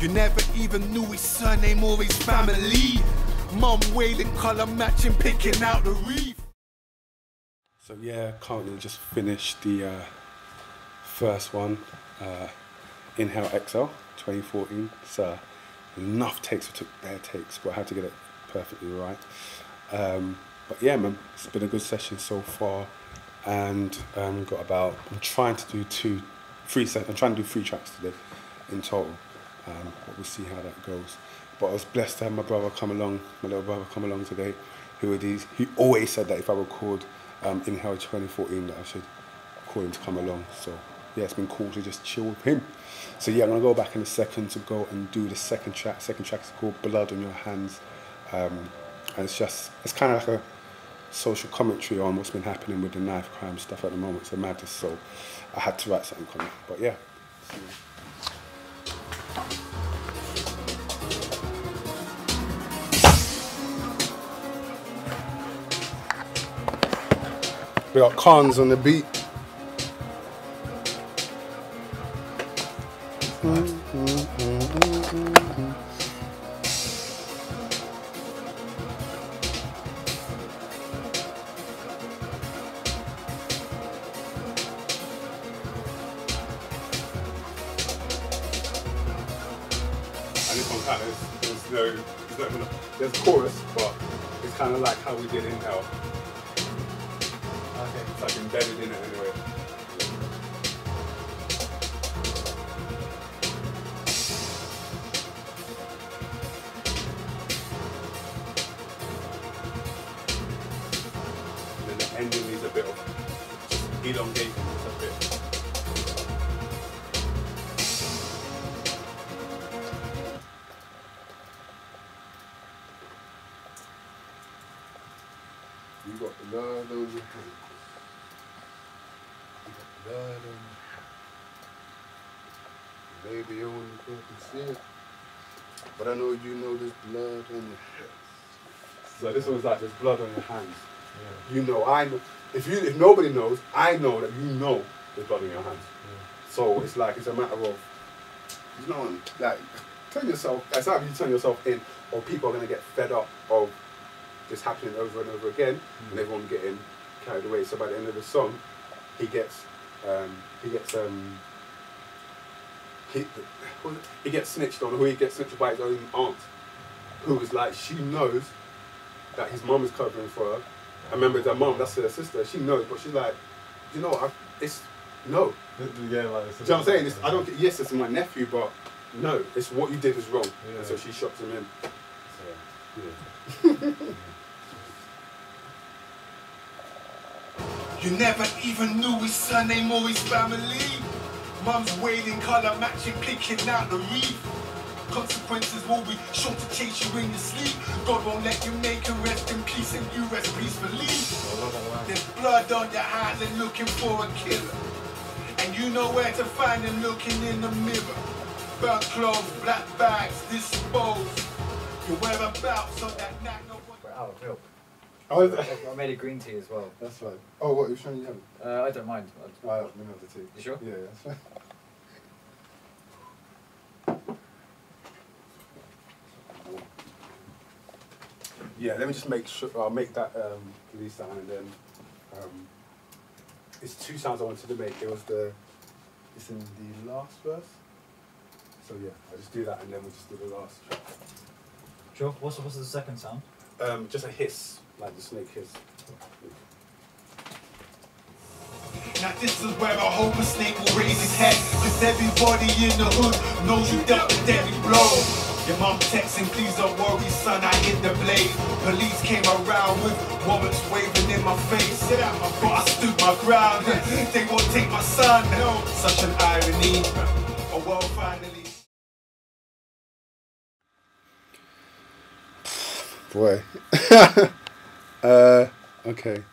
You never even knew his surname or his family. Mum wailing colour matching, picking out the reef. So yeah, currently just finished the uh, first one, uh, Inhale XL 2014. It's uh, enough takes, I took bare takes, but I had to get it perfectly right. Um, but yeah, man, it's been a good session so far, and um, we've got about. I'm trying to do two, three. Set, I'm trying to do three tracks today, in total. Um, but we'll see how that goes. But I was blessed to have my brother come along, my little brother come along today. Who? He always said that if I record um, Hell 2014, that I should call him to come along. So yeah, it's been cool to just chill with him. So yeah, I'm gonna go back in a second to go and do the second track. Second track is called Blood on Your Hands, um, and it's just it's kind of like a social commentary on what's been happening with the knife crime stuff at the moment. It's a madness, so I had to write something on it. But yeah. We got cons on the beat. Of there's no there's a, there's chorus, but it's kind of like how we did Inhale. Okay. It's like embedded in it anyway. And then the ending needs a bit of just You got blood on your hands. You got blood on your Maybe you only couldn't see it. But I know you know there's blood on your hands. So this one's like there's blood on your hands. You know, I know. If you, if nobody knows, I know that you know there's blood on your hands. So it's like it's a matter of, you know, like turn yourself. It's either you turn yourself in, or people are gonna get fed up of this happening over and over again, and everyone getting carried away. So by the end of the song, he gets, um, he gets, um, he, he gets snitched on, or he gets snitched by his own aunt, who was like, she knows that his mum is covering for her. I remember that mum, that's her sister. She knows, but she's like, you know, I, it's no. Yeah, like Do you know what I'm saying? It's, I don't. Yes, it's my nephew, but no, it's what you did was wrong. Yeah. And so she shots him in. You never even knew his surname or his family. Mum's wailing colour matching, picking out the reef. Consequences will be sure to chase you in your sleep. God won't let you make a rest in peace and you rest peacefully. There's blood on your hands and looking for a killer. And you know where to find him looking in the mirror. Burnt clothes, black bags, disposed. Your whereabouts on that night, no one. We're out of milk. Oh. I I made a green tea as well. That's fine. Oh, what? You're showing you have it? Uh, I don't mind. Oh, let me have the tea. You sure? Yeah, yeah, that's fine. Yeah, let me just make sure. I'll make that um, release sound and then. Um, it's two sounds I wanted to make. It was the. It's in the last verse. So yeah, I'll just do that and then we'll just do the last track. Sure. What's what's the second sound? Um, just a hiss, like the snake hiss. Now this is where a hopeless snake will raise his head Cause everybody in the hood knows you dealt a deadly blow Your mom texting, please don't worry son, I hit the blade Police came around with warrants waving in my face But I stood my ground, they won't take my son Such an irony, a world finally Boy. uh, okay.